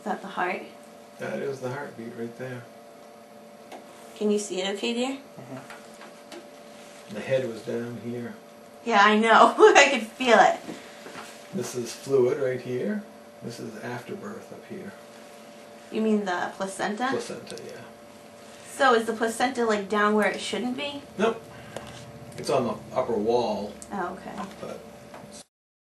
Is that the heart? That is the heartbeat right there. Can you see it okay, dear? Mm-hmm. The head was down here. Yeah, I know. I could feel it. This is fluid right here. This is afterbirth up here. You mean the placenta? Placenta, yeah. So is the placenta like down where it shouldn't be? Nope. It's on the upper wall, Oh, okay. but